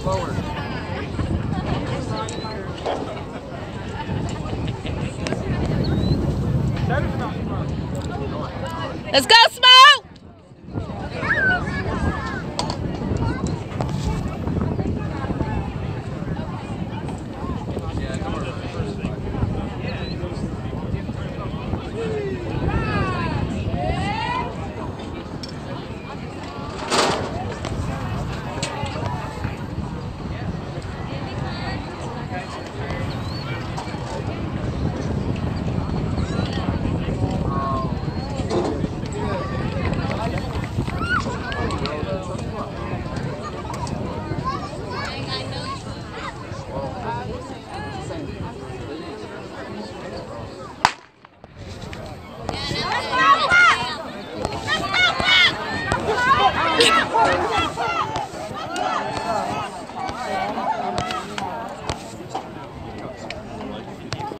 forward. Let's go, Smoke!